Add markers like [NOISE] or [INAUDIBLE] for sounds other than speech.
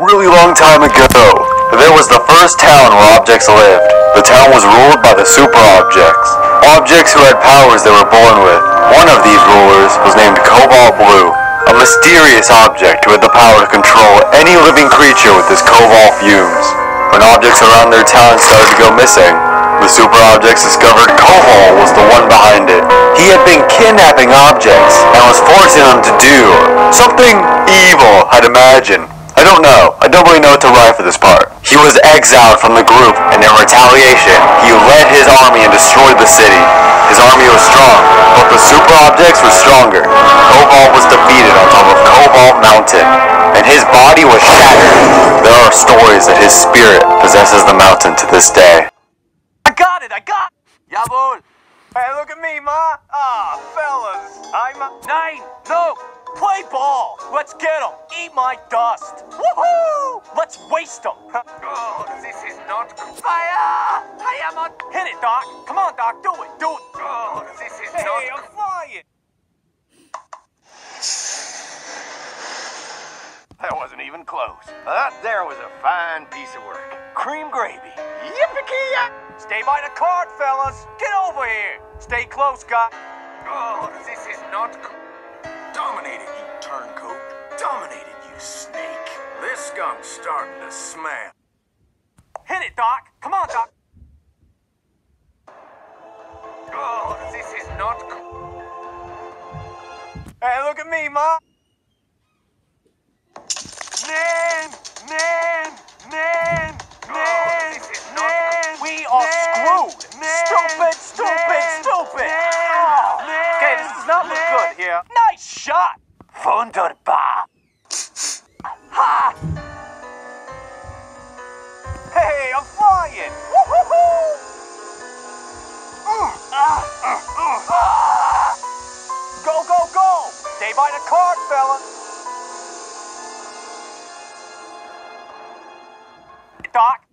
really long time ago, there was the first town where objects lived. The town was ruled by the super objects. Objects who had powers they were born with. One of these rulers was named Cobalt Blue, a mysterious object who had the power to control any living creature with his cobalt fumes. When objects around their town started to go missing, the super objects discovered Cobalt was the one behind it. He had been kidnapping objects and was forcing them to do something evil, I'd imagine. I don't know. I don't really know what to write for this part. He was exiled from the group, and in retaliation, he led his army and destroyed the city. His army was strong, but the super objects were stronger. Cobalt was defeated on top of Cobalt Mountain, and his body was shattered. There are stories that his spirit possesses the mountain to this day. I got it, I got it! Jawohl! Hey, look at me, ma! Ah, fellas, I'm a... Nine, no! Play ball! Let's get get 'em! Eat my dust! Woohoo! Let's waste waste 'em! [LAUGHS] oh, this is not... Fire! I am on... Hit it, Doc! Come on, Doc, do it, do it! Oh, this is hey, not... Hey, I'm flying! That wasn't even close. That there was a fine piece of work. Cream gravy. Yippee-ki-yay! Stay by the card, fellas. Get over here. Stay close, guy. Oh, this is not... Dominated, you turncoat. Dominated, you snake. This skunk's starting to smell. Hit it, Doc. Come on, Doc. Oh, this is not... Hey, look at me, Ma. Man, man, man, man, man. We are screwed. Stupid, stupid, stupid. Ah. Okay, this does not look good here. Nice shot. Wunderbar. Ha! Hey, I'm flying. Woo-hoo-hoo! Mm. Go, go, go! Stay by the card, fella. Doc,